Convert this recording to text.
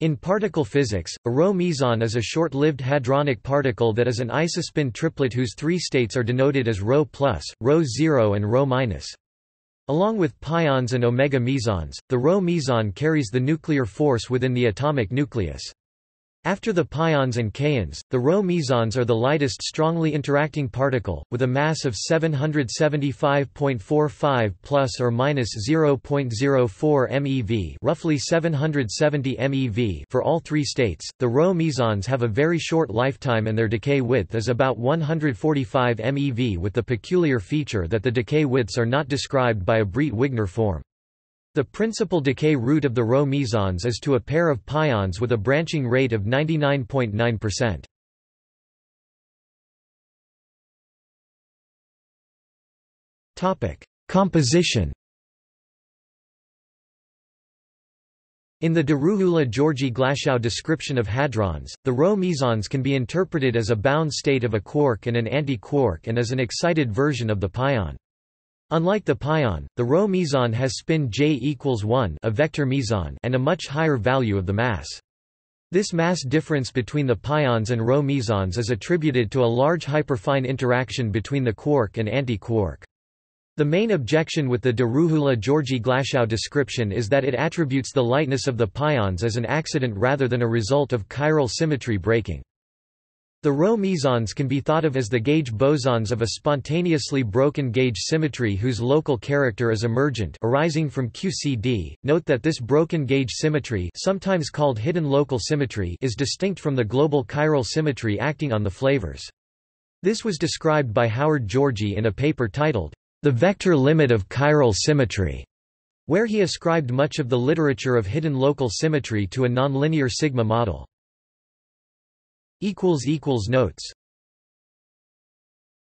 In particle physics, a rho meson is a short-lived hadronic particle that is an isospin triplet whose three states are denoted as ρ+, ρ0 and ρ-. Along with pions and omega mesons, the rho meson carries the nuclear force within the atomic nucleus. After the pions and kaons, the Rho mesons are the lightest strongly interacting particle, with a mass of 775.45 plus or minus 0.04 MeV, roughly 770 MeV for all three states. The Rho mesons have a very short lifetime and their decay width is about 145 MeV with the peculiar feature that the decay widths are not described by a Breit-Wigner form. The principal decay route of the Rho mesons is to a pair of pions with a branching rate of 99.9%. Topic: Composition. In the de Rújula-Georgi-Glashow description of hadrons, the Rho mesons can be interpreted as a bound state of a quark and an anti-quark and as an excited version of the pion. Unlike the pion, the Rho meson has spin j equals 1 a vector meson and a much higher value of the mass. This mass difference between the pions and Rho mesons is attributed to a large hyperfine interaction between the quark and anti-quark. The main objection with the de Rújula-Georgi-Glashow description is that it attributes the lightness of the pions as an accident rather than a result of chiral symmetry breaking. The Rho mesons can be thought of as the gauge bosons of a spontaneously broken gauge symmetry whose local character is emergent arising from QCD. Note that this broken gauge symmetry sometimes called hidden local symmetry is distinct from the global chiral symmetry acting on the flavors. This was described by Howard Georgi in a paper titled, The Vector Limit of Chiral Symmetry, where he ascribed much of the literature of hidden local symmetry to a nonlinear sigma model. Notes